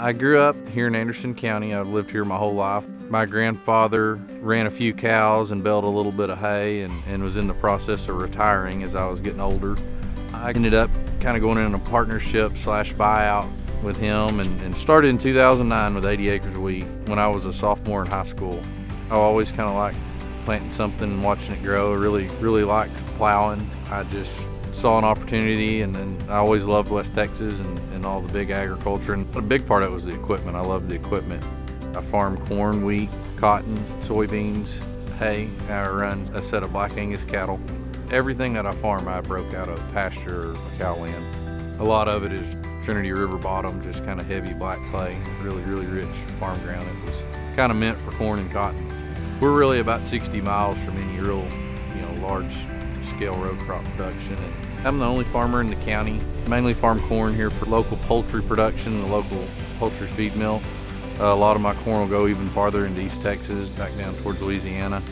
I grew up here in Anderson County. I've lived here my whole life. My grandfather ran a few cows and baled a little bit of hay and, and was in the process of retiring as I was getting older. I ended up kind of going in a partnership slash buyout with him and, and started in 2009 with 80 acres of wheat when I was a sophomore in high school. I always kind of liked planting something and watching it grow. I really, really liked plowing. I just saw an opportunity and then I always loved West Texas and, and all the big agriculture. And a big part of it was the equipment. I loved the equipment. I farm corn, wheat, cotton, soybeans, hay. I run a set of Black Angus cattle. Everything that I farm, I broke out of pasture or cow land. A lot of it is Trinity River bottom, just kind of heavy black clay, really, really rich farm ground. It was kind of meant for corn and cotton. We're really about 60 miles from any real, you know, large scale row crop production. And I'm the only farmer in the county. Mainly farm corn here for local poultry production, the local poultry feed mill. Uh, a lot of my corn will go even farther into East Texas, back down towards Louisiana.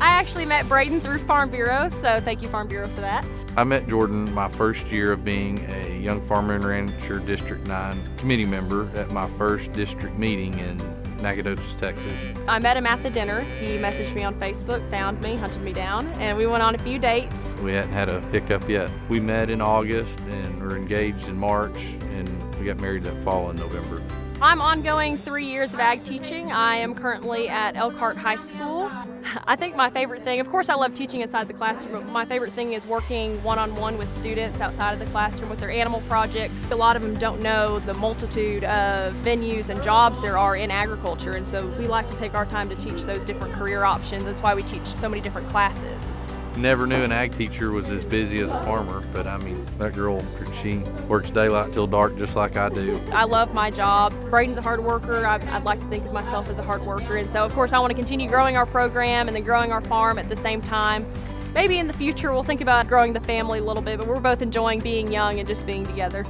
I actually met Braden through Farm Bureau, so thank you Farm Bureau for that. I met Jordan my first year of being a Young Farmer and Rancher District 9 committee member at my first district meeting in Nacogdoches, Texas. I met him at the dinner. He messaged me on Facebook, found me, hunted me down, and we went on a few dates. We hadn't had a hiccup yet. We met in August and were engaged in March, and we got married that fall in November. I'm ongoing three years of ag teaching. I am currently at Elkhart High School. I think my favorite thing, of course, I love teaching inside the classroom, but my favorite thing is working one on one with students outside of the classroom with their animal projects. A lot of them don't know the multitude of venues and jobs there are in agriculture, and so we like to take our time to teach those different career options. That's why we teach so many different classes. Never knew an ag teacher was as busy as a farmer, but I mean, that girl, she works daylight till dark just like I do. I love my job. Braden's a hard worker. I, would like to think of myself as a hard worker. And so, of course, I want to continue growing our program and then growing our farm at the same time. Maybe in the future we'll think about growing the family a little bit, but we're both enjoying being young and just being together.